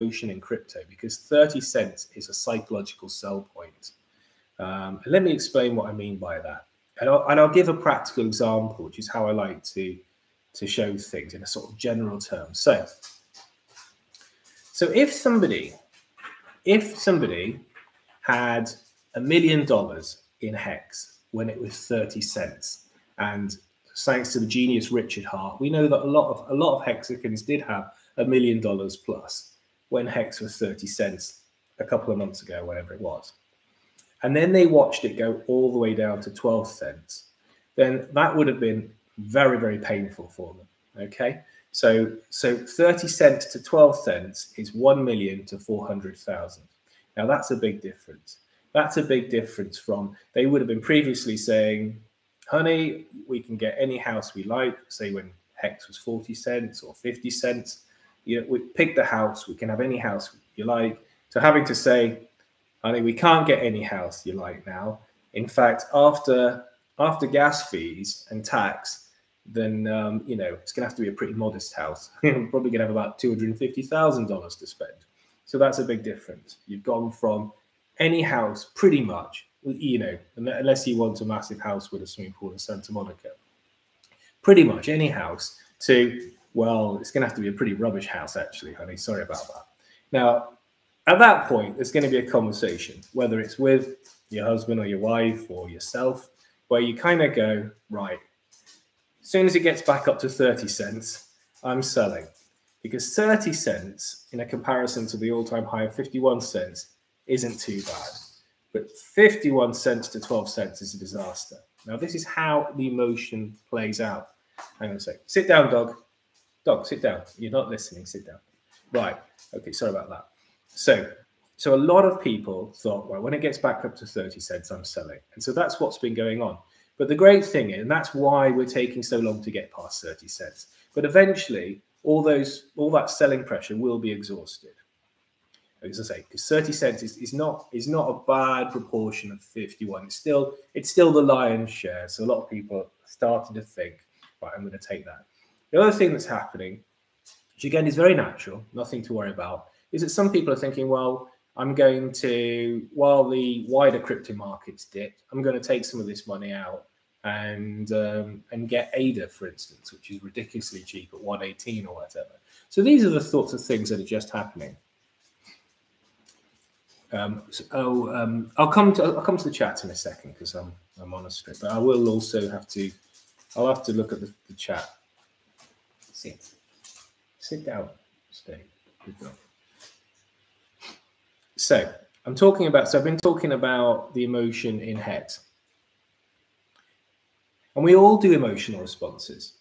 emotion in crypto because 30 cents is a psychological sell point. Um, let me explain what I mean by that. And I'll, and I'll give a practical example, which is how I like to, to show things in a sort of general term. So, so if somebody, if somebody had a million dollars in hex when it was 30 cents and thanks to the genius richard Heart, we know that a lot of a lot of Hexicans did have a million dollars plus when hex was 30 cents a couple of months ago whatever it was. And then they watched it go all the way down to 12 cents. Then that would have been very very painful for them okay? So so 30 cents to 12 cents is 1 million to 400,000 now that's a big difference. That's a big difference from they would have been previously saying, honey, we can get any house we like, say when Hex was 40 cents or 50 cents. You know, we pick the house, we can have any house you like. So having to say, honey, we can't get any house you like now. In fact, after after gas fees and tax, then um, you know it's going to have to be a pretty modest house. You're probably going to have about two hundred and fifty thousand dollars to spend. So that's a big difference. You've gone from any house pretty much, you know, unless you want a massive house with a swimming pool in Santa Monica, pretty much any house to, well, it's going to have to be a pretty rubbish house, actually, honey. Sorry about that. Now, at that point, there's going to be a conversation, whether it's with your husband or your wife or yourself, where you kind of go, right, as soon as it gets back up to 30 cents, I'm selling. Because 30 cents in a comparison to the all time high of 51 cents isn't too bad. But 51 cents to 12 cents is a disaster. Now, this is how the emotion plays out. Hang on a sec. Sit down, dog. Dog, sit down. You're not listening. Sit down. Right. Okay. Sorry about that. So, so a lot of people thought, well, when it gets back up to 30 cents, I'm selling. And so that's what's been going on. But the great thing is, and that's why we're taking so long to get past 30 cents. But eventually, all those, all that selling pressure will be exhausted as I say, because 30 cents is, is not is not a bad proportion of 51. It's still it's still the lion's share. So a lot of people starting to think, right, I'm going to take that. The other thing that's happening, which again is very natural, nothing to worry about, is that some people are thinking, well, I'm going to, while the wider crypto markets dip, I'm going to take some of this money out and um, and get ADA, for instance, which is ridiculously cheap at 118 or whatever. So these are the sorts of things that are just happening. Um, so, oh, um, I'll come to I'll come to the chat in a second because I'm I'm on a strip, but I will also have to I'll have to look at the, the chat. Sit, sit down, stay. So I'm talking about. So I've been talking about the emotion in hex, and we all do emotional responses.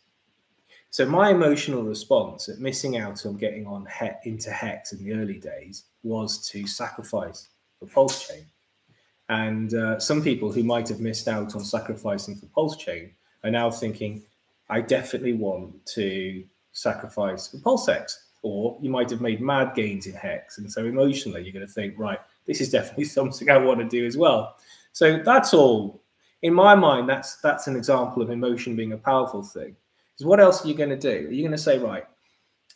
So my emotional response at missing out on getting on he- into hex in the early days was to sacrifice for Pulse Chain. And uh, some people who might have missed out on sacrificing for Pulse Chain are now thinking, I definitely want to sacrifice for PulseX. Or you might have made mad gains in Hex. And so emotionally, you're going to think, right, this is definitely something I want to do as well. So that's all. In my mind, that's that's an example of emotion being a powerful thing. Because what else are you going to do? Are you going to say, right,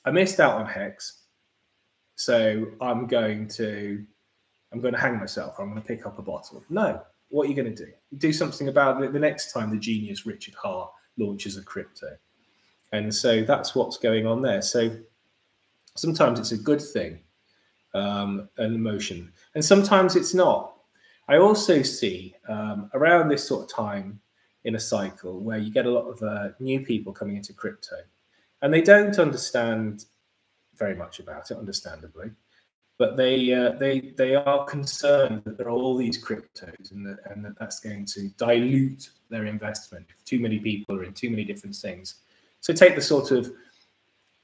I missed out on Hex. So I'm going to I'm going to hang myself. I'm going to pick up a bottle. No. What are you going to do? Do something about it the next time the genius Richard Heart launches a crypto. And so that's what's going on there. So sometimes it's a good thing, um, an emotion, and sometimes it's not. I also see um, around this sort of time in a cycle where you get a lot of uh, new people coming into crypto and they don't understand very much about it, understandably. But they uh, they they are concerned that there are all these cryptos and that and that that's going to dilute their investment if too many people are in too many different things. So take the sort of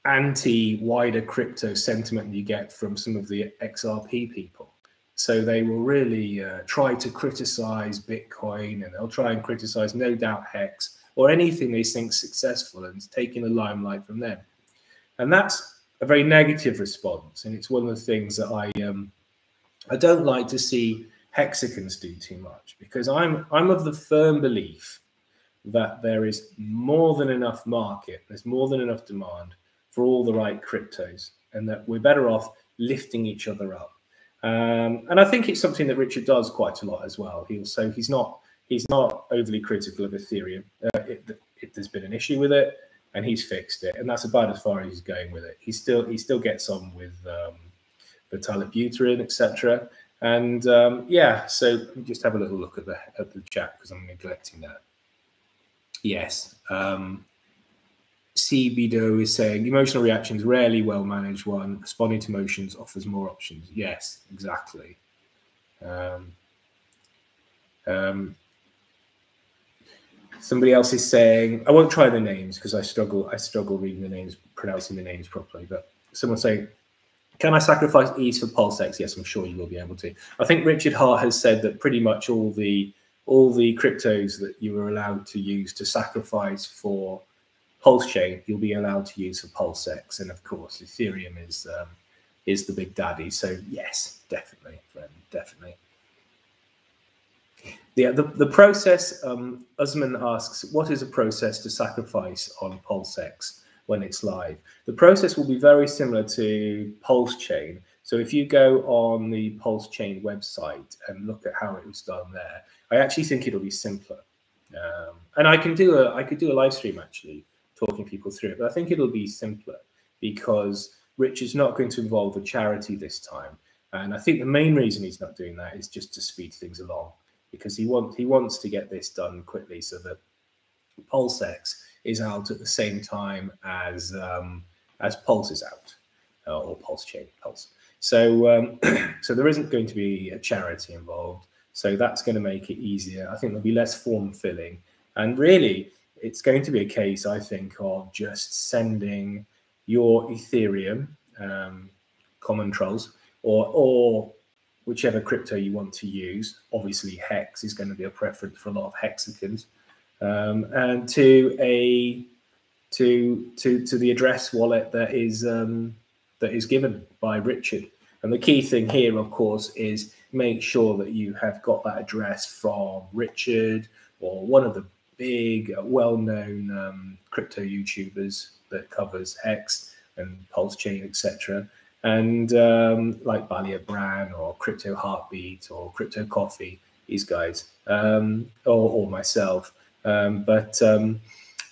anti-wider crypto sentiment you get from some of the XRP people. So they will really uh, try to criticize Bitcoin and they'll try and criticize no doubt Hex or anything they think successful and taking the limelight from them. And that's a very negative response, and it's one of the things that I um, I don't like to see Hexicans do too much because I'm I'm of the firm belief that there is more than enough market, there's more than enough demand for all the right cryptos, and that we're better off lifting each other up. Um, and I think it's something that Richard does quite a lot as well. He also he's not he's not overly critical of Ethereum. Uh, it, it, there's been an issue with it, and he's fixed it, and that's about as far as he's going with it. He still he still gets on with um, Vitalik Buterin, etc. And um, yeah, so just have a little look at the at the chat because I'm neglecting that. Yes. Um, CBDO is saying emotional reactions rarely well managed one. Responding to emotions offers more options. Yes, exactly. Um, um, somebody else is saying I won't try the names because I struggle. I struggle reading the names, pronouncing the names properly. But someone saying, "Can I sacrifice ease for PulseX?" Yes, I'm sure you will be able to. I think Richard Heart has said that pretty much all the all the cryptos that you were allowed to use to sacrifice for Pulse Chain, you'll be allowed to use for PulseX, and of course, Ethereum is um, is the big daddy. So yes, definitely, friend, definitely. Yeah, the, the process, um, Usman asks, what is a process to sacrifice on PulseX when it's live? The process will be very similar to Pulse Chain. So if you go on the Pulse Chain website and look at how it was done there, I actually think it'll be simpler. Um, and I can do a I could do a live stream actually talking people through it, but I think it'll be simpler because Rich is not going to involve a charity this time. And I think the main reason he's not doing that is just to speed things along because he wants he wants to get this done quickly so that PulseX is out at the same time as um, as Pulse is out uh, or Pulse Chain Pulse. So um, so there isn't going to be a charity involved. So that's going to make it easier. I think there'll be less form filling. And really, it's going to be a case, I think, of just sending your Ethereum um, common trolls or, or whichever crypto you want to use. Obviously, Hex is going to be a preference for a lot of Hexicans. Um, and to a to to to the address wallet that is um, that is given by Richard. And the key thing here, of course, is make sure that you have got that address from Richard or one of the big, well-known um, crypto YouTubers that covers Hex and Pulse Chain, etc. And um, like Balia Bran or Crypto Heartbeat or Crypto Coffee, these guys, um, or, or, myself. Um, but um,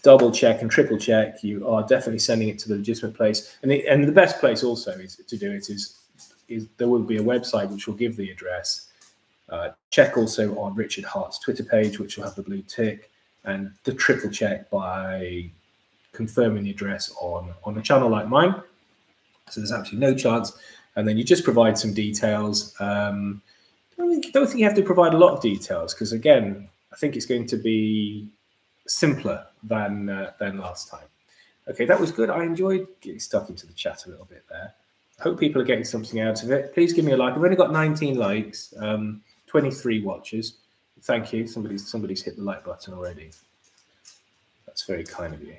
double check and triple check. You are definitely sending it to the legitimate place, and it, and the best place also is to do it is is there will be a website which will give the address. Uh, check also on Richard Heart's Twitter page, which will have the blue tick, and the triple check by confirming the address on on a channel like mine. So there's absolutely no chance. And then you just provide some details. Um, I don't think, don't think you have to provide a lot of details because again, I think it's going to be simpler than uh, than last time. Okay, that was good. I enjoyed getting stuck into the chat a little bit there I hope people are getting something out of it. Please give me a like. I've only got 19 likes, um, 23 watches. Thank you. Somebody's somebody's hit the like button already. That's very kind of you.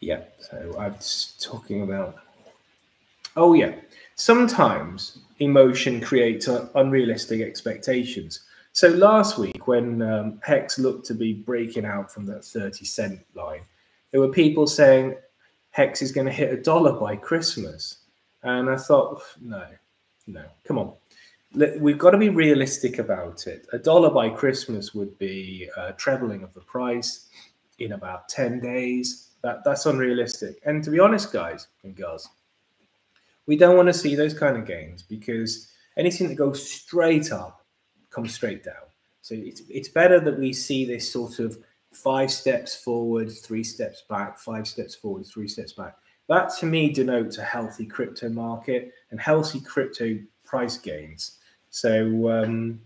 Yeah. So I was talking about. Oh yeah. Sometimes emotion creates unrealistic expectations. So last week, when um, Hex looked to be breaking out from that 30 cent line, there were people saying, Hex is going to hit a dollar by Christmas. And I thought, no, no, come on. We've got to be realistic about it. A dollar by Christmas would be a trebling of the price in about 10 days. That, that's unrealistic. And to be honest, guys and girls, we don't want to see those kind of gains because anything that goes straight up comes straight down. So it's, it's better that we see this sort of five steps forward, three steps back, five steps forward, three steps back. That to me denotes a healthy crypto market and healthy crypto price gains. So um,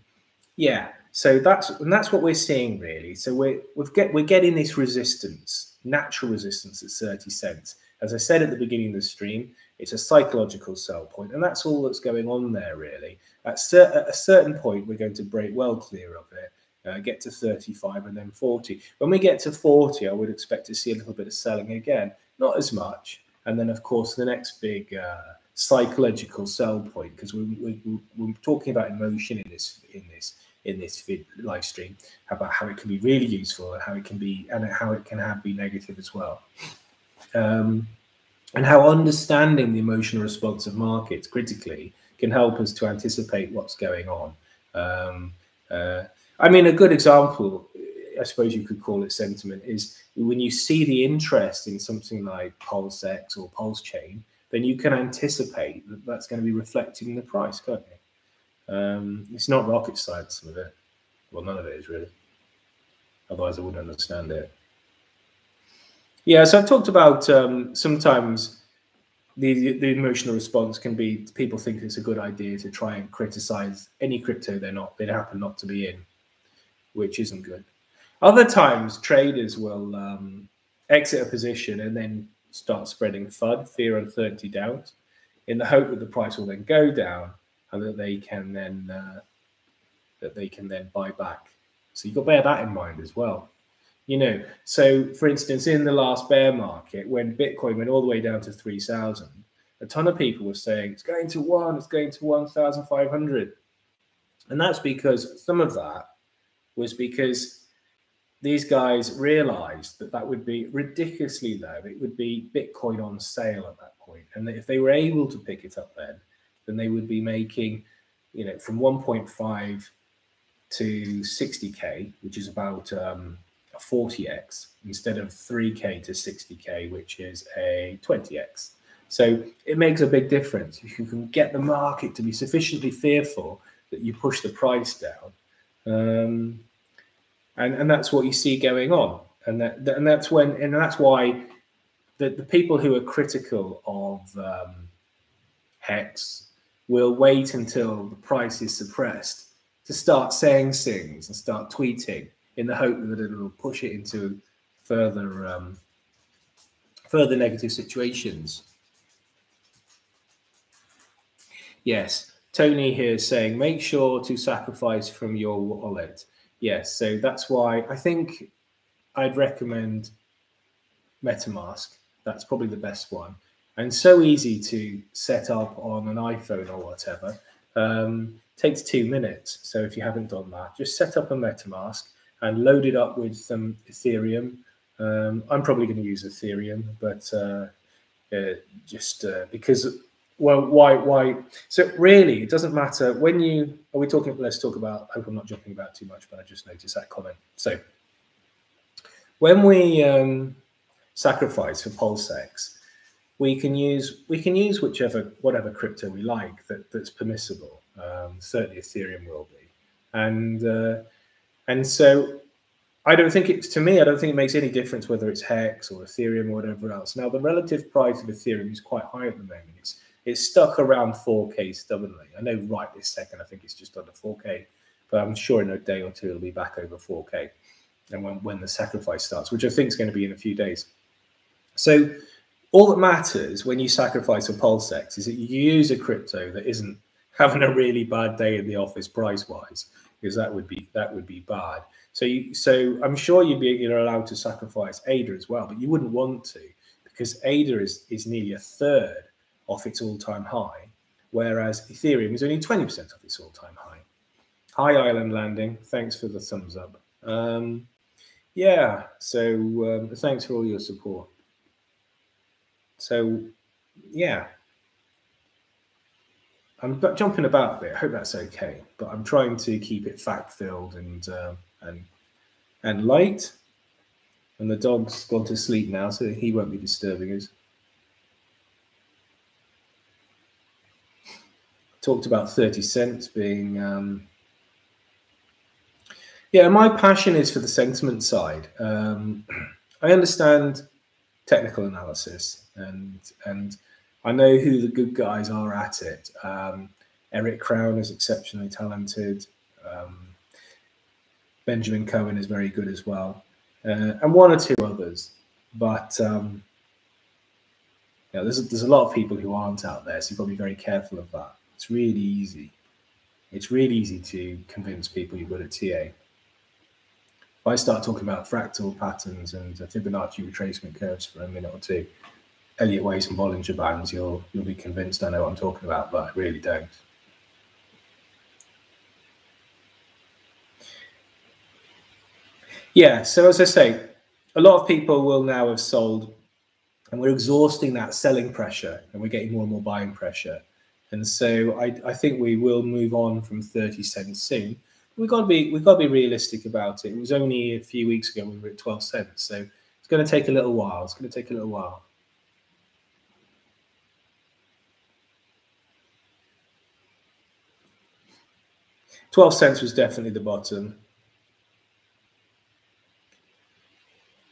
yeah, so that's and that's what we're seeing really. So we're we've get we're getting this resistance, natural resistance at 30 cents. As I said at the beginning of the stream, it's a psychological sell point, and that's all that's going on there really. At, cer- at a certain point, we're going to break well clear of it uh, get to 35 and then 40. When we get to 40, I would expect to see a little bit of selling again, not as much. And then, of course, the next big uh, psychological sell point, because we, we, we're talking about emotion in this in this in this vid, live stream about how it can be really useful and how it can be and how it can have be negative as well. Um, and how understanding the emotional response of markets critically can help us to anticipate what's going on. Um, uh, I mean, a good example, I suppose you could call it sentiment, is when you see the interest in something like PulseX or Pulse Chain, then you can anticipate that that's going to be reflected in the price, can't you? Um, it's not rocket science, some of it. Well, none of it is really. Otherwise, I wouldn't understand it. Yeah, so I've talked about um, sometimes the the emotional response can be people think it's a good idea to try and criticize any crypto they're not they happen not to be in, which isn't good. Other times, traders will um, exit a position and then start spreading FUD, fear, uncertainty, doubt, in the hope that the price will then go down and that they can then uh, that they can then buy back. So you've got to bear that in mind as well. You know, so for instance, in the last bear market, when Bitcoin went all the way down to 3,000, a ton of people were saying it's going to one, it's going to 1,500. And that's because some of that was because these guys realized that that would be ridiculously low. It would be Bitcoin on sale at that. And that if they were able to pick it up then, then they would be making, you know, from 1.5 to 60K, which is about um, 40x instead of 3k to 60k, which is a 20x. So it makes a big difference. If you can get the market to be sufficiently fearful that you push the price down, um, and and that's what you see going on, and that and that's when and that's why the, the people who are critical of um, hex will wait until the price is suppressed to start saying things and start tweeting in the hope that it will push it into further um, further negative situations. Yes, Tony here is saying make sure to sacrifice from your wallet. Yes, so that's why I think I'd recommend MetaMask. That's probably the best one, and so easy to set up on an iPhone or whatever. Um, takes two minutes. So if you haven't done that, just set up a MetaMask and load it up with some Ethereum. Um, I'm probably going to use Ethereum, but uh, uh, just uh, because, well, why, why? So really, it doesn't matter when you are we talking. Let's talk about. I hope I'm not jumping about too much, but I just noticed that comment. So when we um, sacrifice for PulseX, we can use we can use whichever whatever crypto we like that that's permissible. Um, certainly, Ethereum will be, and uh, and so I don't think it's to me, I don't think it makes any difference whether it's Hex or Ethereum or whatever else. Now, the relative price of Ethereum is quite high at the moment. It's it's stuck around 4K stubbornly. I know right this second, I think it's just under 4K, but I'm sure in a day or two it'll be back over 4K. And when, when the sacrifice starts, which I think is going to be in a few days. So all that matters when you sacrifice a PulseX is that you use a crypto that isn't having a really bad day in the office price wise because that would be that would be bad. So you so I'm sure you'd be you're allowed to sacrifice ADA as well, but you wouldn't want to because ADA is is nearly a third off its all-time high, whereas Ethereum is only 20% of its all-time high. Hi Island Landing, thanks for the thumbs up. Um, yeah, so um, thanks for all your support. So yeah, I'm jumping about a bit. I hope that's okay, but I'm trying to keep it fact filled and uh, and and light. And the dog's gone to sleep now, so he won't be disturbing us. Talked about thirty cents being. Um, yeah, my passion is for the sentiment side. Um, I understand technical analysis and and I know who the good guys are at it. Um, Eric Crown is exceptionally talented. Um, Benjamin Cohen is very good as well, uh, and one or two others. But um, there's a, there's a lot of people who aren't out there, so you've got to be very careful of that. It's really easy. It's really easy to convince people you're good at TA. If I start talking about fractal patterns and Fibonacci retracement curves for a minute or two, Elliott Waves and Bollinger Bands, you'll you'll be convinced I know what I'm talking about, but I really don't. Yeah, so as I say, a lot of people will now have sold and we're exhausting that selling pressure and we're getting more and more buying pressure. And so I, I think we will move on from 30 cents soon. We've got to be we've got to be realistic about it. It was only a few weeks ago we were at 12 cents. So it's going to take a little while. It's going to take a little while. Twelve cents was definitely the bottom.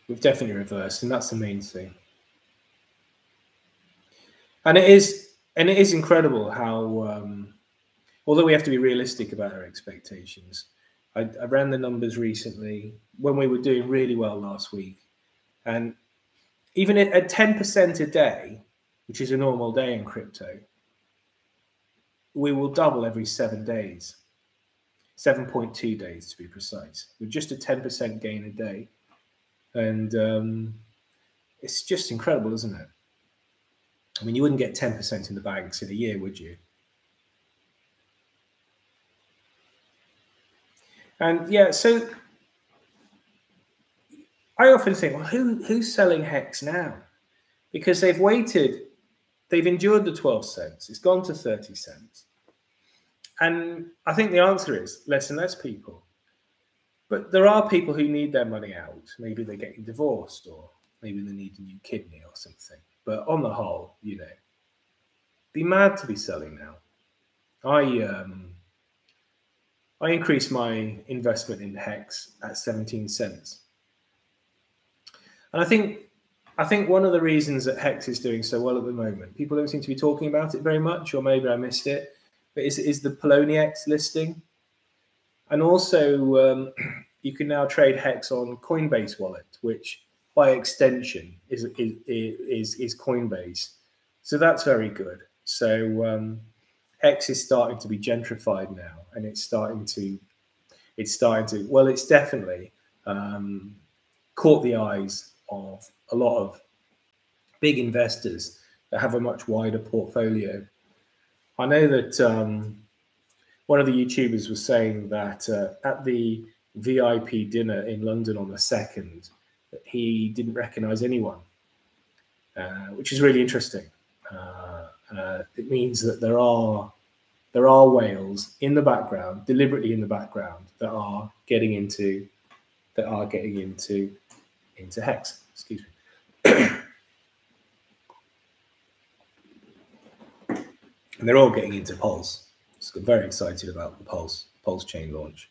We've definitely reversed, and that's the main thing. And it is, and it is incredible how, um, although we have to be realistic about our expectations. I, I ran the numbers recently when we were doing really well last week, and even at ten percent a day, which is a normal day in crypto, we will double every seven days. 7.2 days to be precise, with just a 10% gain a day. And um, it's just incredible, isn't it? I mean, you wouldn't get 10% in the banks in a year, would you? And yeah, so I often think, well, who who's selling Hex now? Because they've waited, they've endured the 12 cents, it's gone to 30 cents. And I think the answer is less and less people. But there are people who need their money out. Maybe they're getting divorced or maybe they need a new kidney or something. But on the whole, you know, be mad to be selling now. I um I increased my investment in Hex at 17 cents. And I think I think one of the reasons that Hex is doing so well at the moment, people don't seem to be talking about it very much, or maybe I missed it, but is, is the Poloniex listing. And also, um, you can now trade Hex on Coinbase Wallet, which by extension is, is, is, is Coinbase. So that's very good. So um, Hex is starting to be gentrified now, and it's starting to, it's starting to, well, it's definitely um, caught the eyes of a lot of big investors that have a much wider portfolio I know that um, one of the YouTubers was saying that uh, at the VIP dinner in London on the second, that he didn't recognise anyone, uh, which is really interesting. Uh, uh, it means that there are there are whales in the background, deliberately in the background, that are getting into that are getting into into hex. Excuse me. and they're all getting into Pulse. So very excited about the Pulse Pulse chain launch.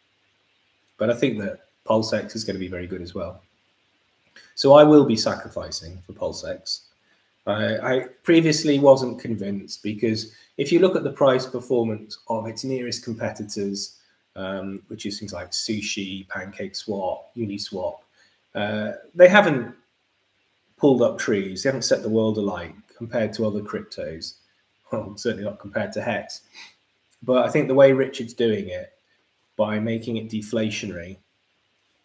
But I think that PulseX is going to be very good as well. So I will be sacrificing for PulseX. I, I previously wasn't convinced because if you look at the price performance of its nearest competitors, um, which is things like Sushi, Pancake Swap, Uniswap, uh, they haven't pulled up trees. They haven't set the world alight compared to other cryptos well, certainly not compared to Hex. But I think the way Richard's doing it, by making it deflationary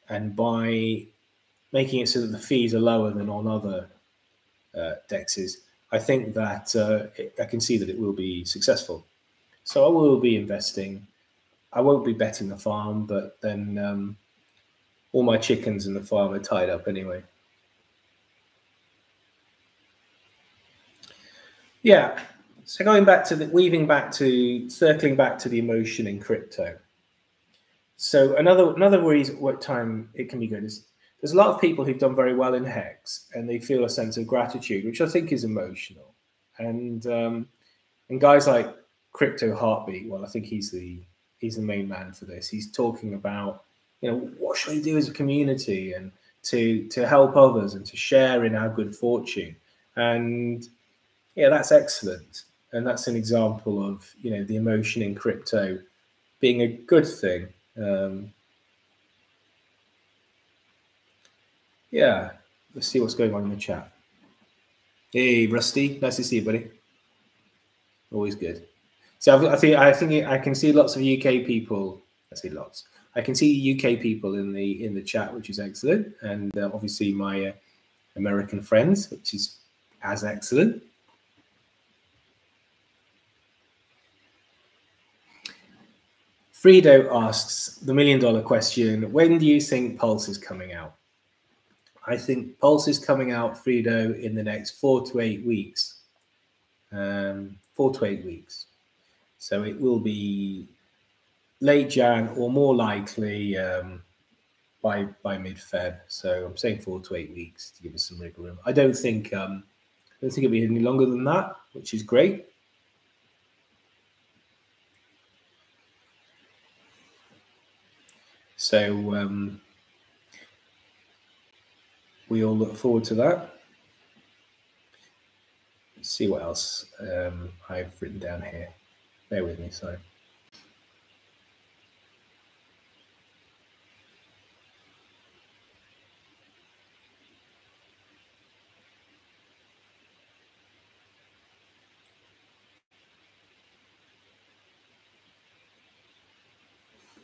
and by making it so that the fees are lower than on other uh, dexes, I think that uh, it, I can see that it will be successful. So I will be investing. I won't be betting the farm, but then um, all my chickens in the farm are tied up anyway. Yeah, so going back to the weaving back to circling back to the emotion in crypto. So another another reason what time it can be good is there's a lot of people who've done very well in Hex and they feel a sense of gratitude, which I think is emotional. And um, and guys like Crypto Heartbeat, well, I think he's the he's the main man for this. He's talking about you know what should we do as a community and to to help others and to share in our good fortune. And yeah, that's excellent and that's an example of you know the emotion in crypto being a good thing. Um, yeah, let's see what's going on in the chat. Hey, Rusty, nice to see you, buddy. Always good. So I think I think I can see lots of UK people. I see lots. I can see UK people in the in the chat, which is excellent, and uh, obviously my uh, American friends, which is as excellent. Frido asks the million dollar question When do you think Pulse is coming out? I think Pulse is coming out, Frido, in the next four to eight weeks. Um, four to eight weeks. So it will be late Jan or more likely um, by by mid Feb. So I'm saying four to eight weeks to give us some wiggle room. I don't think um, I don't think it'll be any longer than that, which is great. So um, we all look forward to that. Let's see what else um, I've written down here. Bear with me, sorry.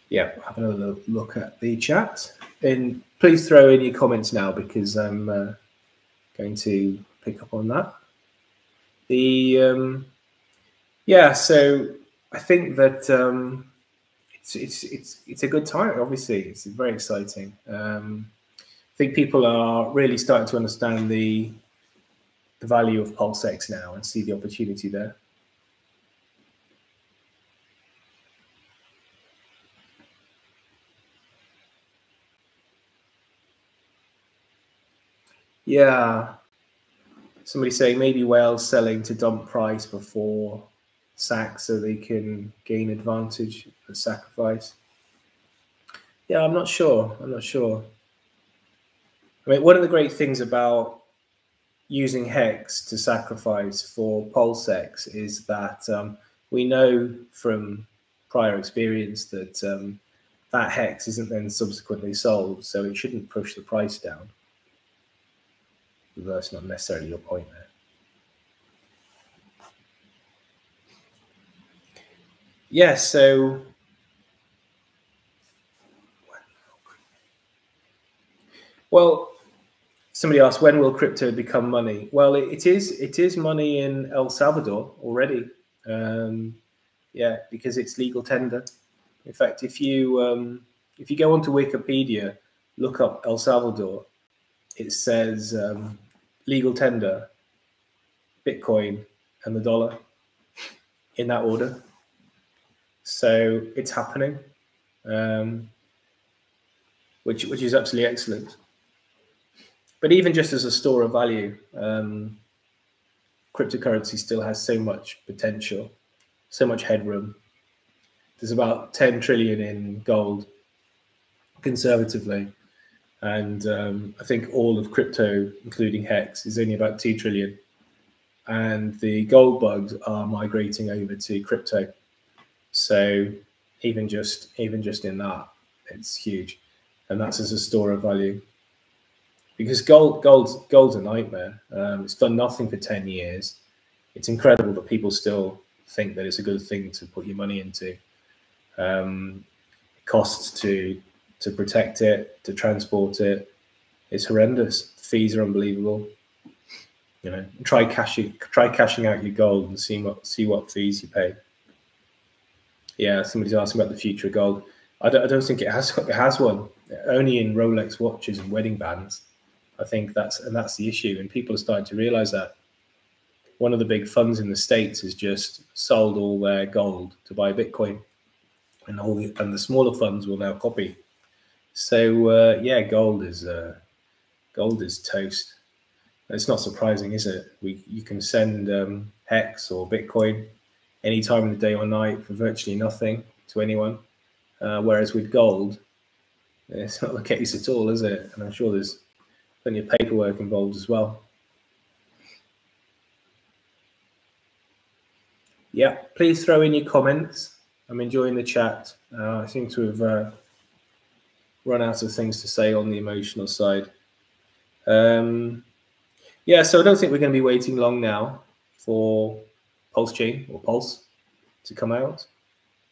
Yeah, have another look at the chat. And please throw in your comments now because I'm uh, going to pick up on that. The um, yeah, so I think that um, it's it's it's it's a good time. Obviously, it's very exciting. Um, I think people are really starting to understand the the value of pulse PulseX now and see the opportunity there. Yeah. Somebody saying maybe whales selling to dump price before sack so they can gain advantage and sacrifice. Yeah, I'm not sure. I'm not sure. I mean, one of the great things about using hex to sacrifice for PulseX is that um, we know from prior experience that um, that hex isn't then subsequently sold, so it shouldn't push the price down that's not necessarily your point there. Yeah, so well, somebody asked when will crypto become money? Well, it, is it is money in El Salvador already. Um, yeah, because it's legal tender. In fact, if you um, if you go onto Wikipedia, look up El Salvador, it says um, legal tender, Bitcoin, and the dollar in that order. So it's happening, um, which which is absolutely excellent. But even just as a store of value, um, cryptocurrency still has so much potential, so much headroom. There's about 10 trillion in gold conservatively and um, I think all of crypto, including Hex, is only about two trillion, and the gold bugs are migrating over to crypto. So even just even just in that, it's huge, and that's as a store of value. Because gold, gold, gold's a nightmare. Um, it's done nothing for ten years. It's incredible that people still think that it's a good thing to put your money into. Um, costs to to protect it, to transport it. It's horrendous. Fees are unbelievable. You know, try cashing try cashing out your gold and see what see what fees you pay. Yeah, somebody's asking about the future of gold. I don't, I don't think it has it has one. Only in Rolex watches and wedding bands. I think that's and that's the issue, and people are starting to realize that. One of the big funds in the states has just sold all their gold to buy Bitcoin, and all the and the smaller funds will now copy so uh, yeah, gold is uh, gold is toast. It's not surprising, is it? We you can send um, hex or Bitcoin any time of the day or night for virtually nothing to anyone. Uh, whereas with gold, it's not the case at all, is it? And I'm sure there's plenty of paperwork involved as well. Yeah, please throw in your comments. I'm enjoying the chat. Uh, I seem to have uh, run out of things to say on the emotional side. Um, yeah, so I don't think we're going to be waiting long now for Pulse Chain or Pulse to come out.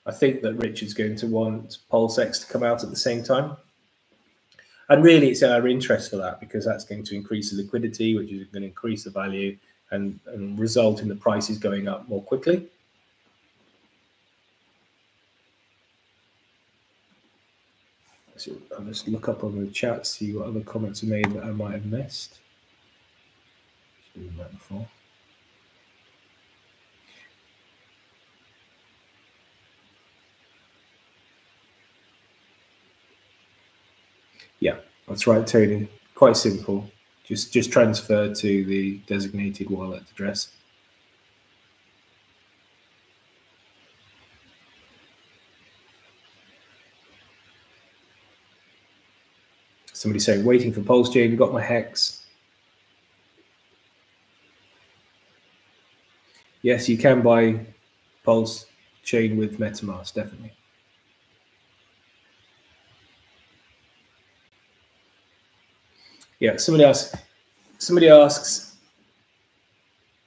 I think that Richard's going to want Pulse X to come out at the same time. And really, it's our interest for that because that's going to increase the liquidity, which is going to increase the value and, and result in the prices going up more quickly. So um, I'll just look up on the chat, see what other comments are made that I might have missed. that before. Yeah, that's right, Tony. Quite simple. Just just transfer to the designated wallet address. Somebody saying, waiting for Pulse Chain, got my hex. Yes, you can buy Pulse Chain with MetaMask, definitely. Yeah, somebody asks, somebody asks,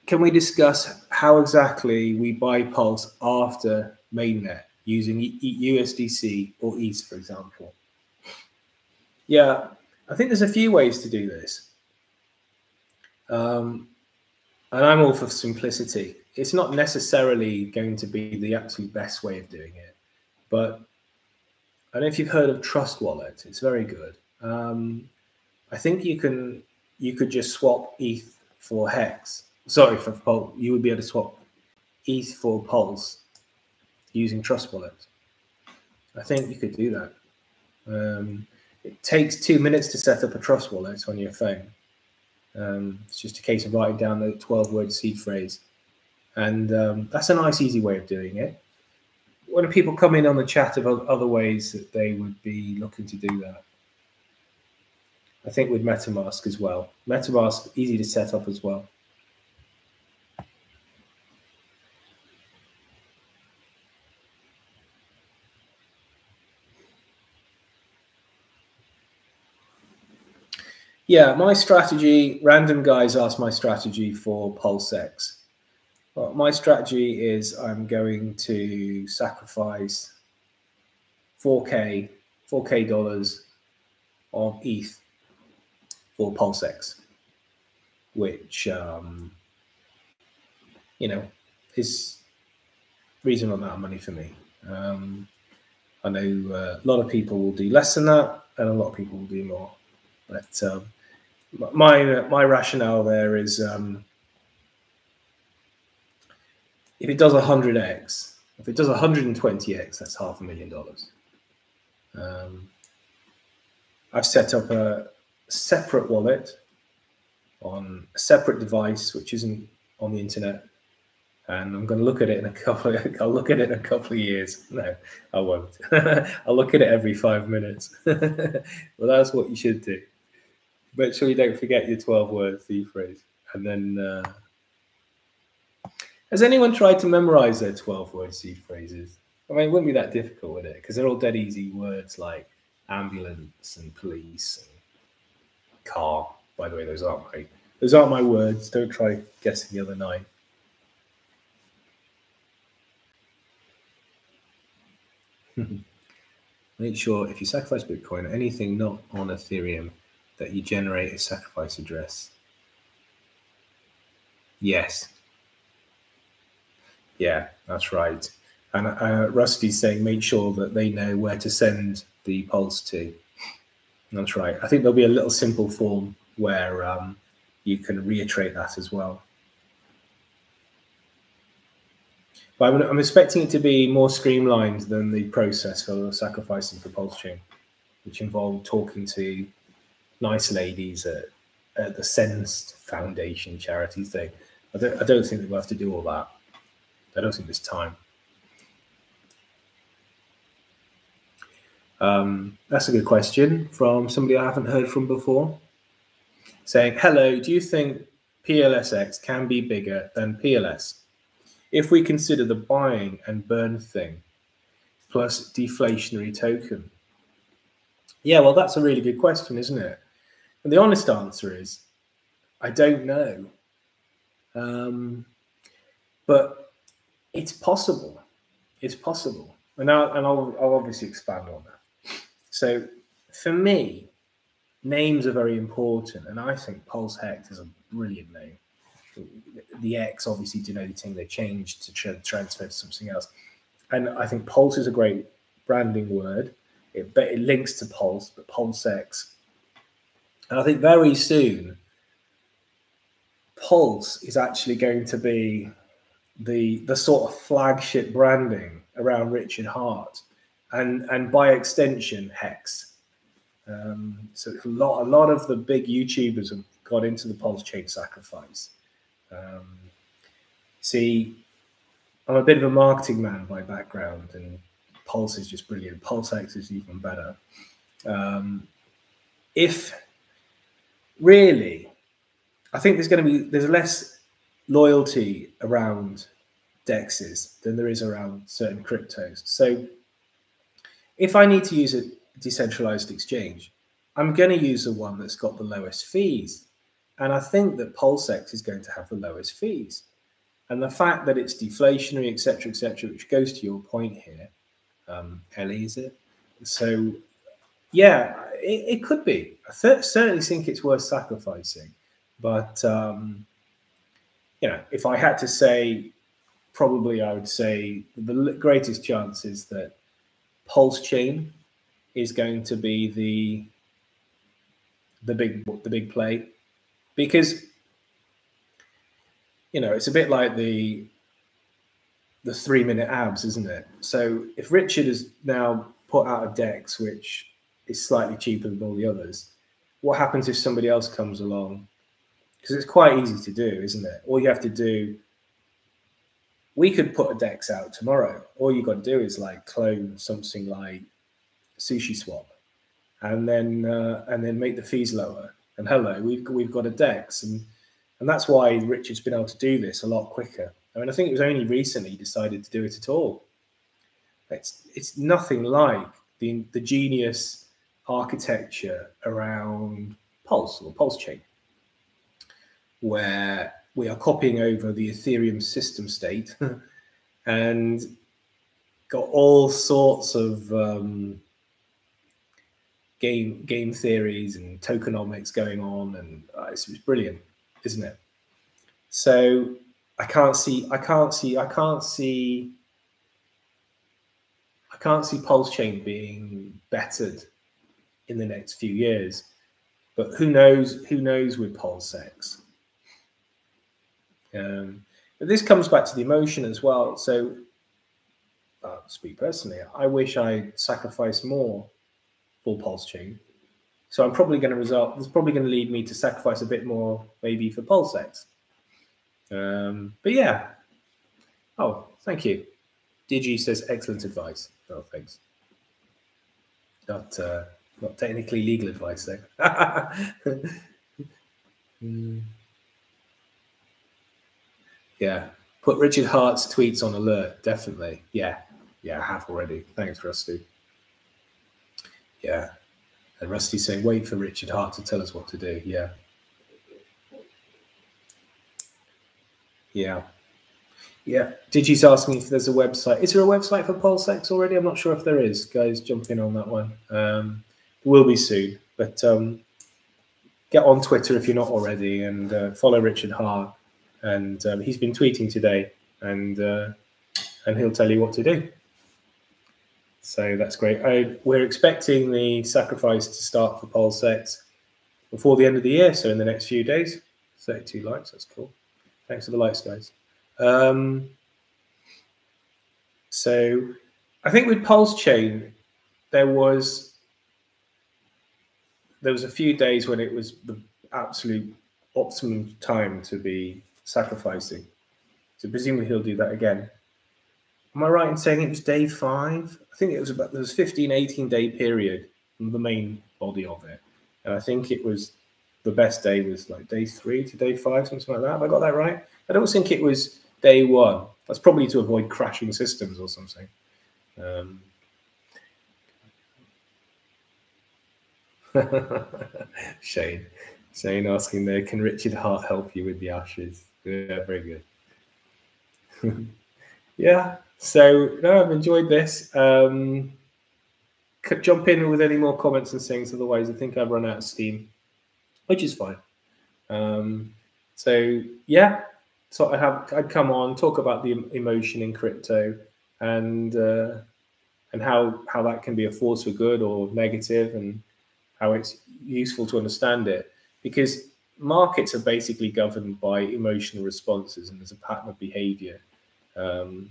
can we discuss how exactly we buy Pulse after mainnet using USDC or ETH, for example? Yeah, I think there's a few ways to do this. Um, and I'm all for simplicity. It's not necessarily going to be the absolute best way of doing it, but I don't know if you've heard of Trust Wallet. It's very good. Um, I think you can you could just swap ETH for Hex. Sorry for Pulse. You would be able to swap ETH for Pulse using Trust Wallet. I think you could do that. Um, it takes two minutes to set up a Trust Wallet on your phone. Um, it's just a case of writing down the 12 word seed phrase. And um, that's a nice, easy way of doing it. When people come in on the chat of other ways that they would be looking to do that, I think with MetaMask as well. MetaMask easy to set up as well. Yeah, my strategy, random guys ask my strategy for PulseX. Well, my strategy is I'm going to sacrifice 4K, 4K dollars of ETH for PulseX, which, um, you know, is reasonable amount of money for me. Um, I know uh, a lot of people will do less than that, and a lot of people will do more. But um, my my rationale there is um, if it does 100x, if it does 120x, that's half a million dollars. Um, I've set up a separate wallet on a separate device, which isn't on the internet, and I'm going to look at it in a couple. Of, I'll look at it in a couple of years. No, I won't. I'll look at it every five minutes. well, that's what you should do make sure you don't forget your 12 word seed phrase. And then, uh, has anyone tried to memorize their 12 word seed phrases? I mean, it wouldn't be that difficult, would it? Because they're all dead easy words like ambulance and police and car. By the way, those aren't my those aren't my words. Don't try guessing the other nine. Make sure if you sacrifice Bitcoin or anything not on Ethereum, that you generate a sacrifice address? Yes. Yeah, that's right. And uh, Rusty's saying make sure that they know where to send the pulse to. That's right. I think there'll be a little simple form where um, you can reiterate that as well. But I'm, I'm, expecting it to be more streamlined than the process for sacrificing for pulse chain, which involved talking to nice ladies at, at the SENS Foundation charity thing. I don't, I don't think that we'll have to do all that. I don't think there's time. Um, that's a good question from somebody I haven't heard from before. Saying, hello, do you think PLSX can be bigger than PLS? If we consider the buying and burn thing plus deflationary token. Yeah, well, that's a really good question, isn't it? And the honest answer is, I don't know. Um, but it's possible. It's possible. And, I, and I'll, I'll obviously expand on that. So for me, names are very important. And I think Pulse Hex is a brilliant name. The X obviously denoting they changed to tra- transfer to something else. And I think Pulse is a great branding word. it, it links to Pulse, but PulseX. And I think very soon, Pulse is actually going to be the the sort of flagship branding around Richard Heart, and and by extension Hex. Um, so a lot a lot of the big YouTubers have got into the Pulse chain sacrifice. Um, see, I'm a bit of a marketing man by background, and Pulse is just brilliant. Pulse X is even better. Um, if really, I think there's going to be there's less loyalty around dexes than there is around certain cryptos. So if I need to use a decentralized exchange, I'm going to use the one that's got the lowest fees. And I think that PulseX is going to have the lowest fees. And the fact that it's deflationary, etc., etc., which goes to your point here, um, Ellie, is it? So, yeah, it, it could be. I th- certainly think it's worth sacrificing. But, um, you know, if I had to say, probably I would say the greatest chance is that Pulse Chain is going to be the the big the big play because you know it's a bit like the the three minute abs isn't it so if richard has now put out a dex which is slightly cheaper than all the others what happens if somebody else comes along because it's quite easy to do isn't it all you have to do we could put a dex out tomorrow all you got to do is like clone something like sushi swap and then uh, and then make the fees lower. And hello, we've we've got a DEX, and and that's why Richard's been able to do this a lot quicker. I mean, I think it was only recently he decided to do it at all. It's it's nothing like the the genius architecture around Pulse or Pulse chain, where we are copying over the Ethereum system state and got all sorts of um, game game theories and tokenomics going on, and uh, it's, it's brilliant, isn't it? So I can't see, I can't see, I can't see, I can't see Pulse Chain being bettered in the next few years. But who knows? Who knows with PulseX? Um, but this comes back to the emotion as well. So, uh, speak personally, I wish I sacrificed more for pulse chain. So I'm probably going to result. It's probably going to lead me to sacrifice a bit more, maybe for PulseX. Um, but yeah. Oh, thank you. Digi says excellent advice. Oh, thanks. Not uh, not technically legal advice though. mm. Yeah. Put Richard Heart's tweets on alert. Definitely. Yeah. Yeah, I have already. Thanks, Rusty. Yeah. And Rusty saying, wait for Richard Heart to tell us what to do. Yeah. Yeah. Yeah. Digi's asking if there's a website. Is there a website for PulseX already? I'm not sure if there is. Guys, jump in on that one. Um, will be soon. But um, get on Twitter if you're not already and uh, follow Richard Heart. And um, he's been tweeting today and uh, and he'll tell you what to do. So that's great. I, we're expecting the sacrifice to start for PulseX before the end of the year. So in the next few days, 32 likes. That's cool. Thanks for the likes, guys. Um, so I think with Pulse Chain, there was there was a few days when it was the absolute optimum time to be sacrificing. So presumably he'll do that again. Am I right in saying it was day five? I think it was about there was 15, 18 day period the main body of it. And I think it was the best day was like day three to day five, something like that. Have I got that right? I don't think it was day one. That's probably to avoid crashing systems or something. Um, Shane, Shane asking there, can Richard Heart help you with the ashes? Yeah, very good. yeah, so no, I've enjoyed this. Um, could jump in with any more comments and things. Otherwise, I think I've run out of steam, which is fine. Um, so yeah, so I have I'd come on talk about the emotion in crypto and uh, and how how that can be a force for good or negative, and how it's useful to understand it because markets are basically governed by emotional responses, and there's a pattern of behavior um,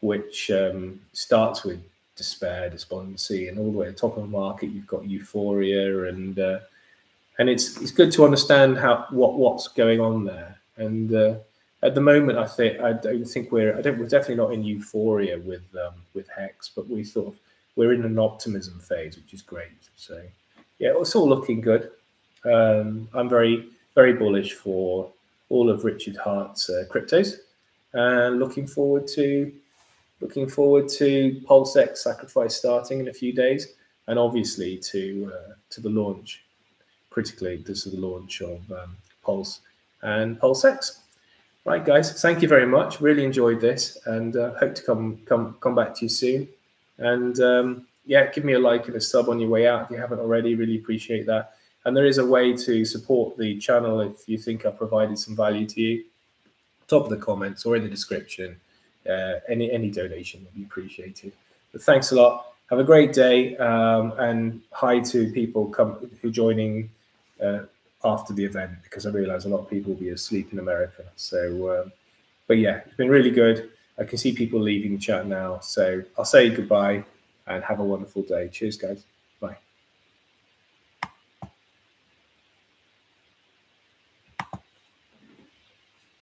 which um, starts with despair, despondency, and all the way at the top of the market, you've got euphoria, and uh, and it's it's good to understand how what what's going on there. And uh, at the moment, I think I don't think we're I don't we're definitely not in euphoria with um, with hex, but we sort of we're in an optimism phase, which is great. So yeah, it's all looking good. Um, I'm very very bullish for all of Richard Heart's uh, cryptos, and looking forward to looking forward to PulseX sacrifice starting in a few days, and obviously to uh, to the launch. Critically, this is the launch of um, Pulse and PulseX. Right, guys, thank you very much. Really enjoyed this, and uh, hope to come come come back to you soon. And um, yeah, give me a like and a sub on your way out if you haven't already. Really appreciate that. And there is a way to support the channel if you think I've provided some value to you. Top of the comments or in the description uh, any any donation would be appreciated. But thanks a lot. Have a great day, um, and hi to people come who joining uh, after the event because I realise a lot of people will be asleep in America. So, um, but yeah, it's been really good. I can see people leaving the chat now, so I'll say goodbye and have a wonderful day. Cheers, guys.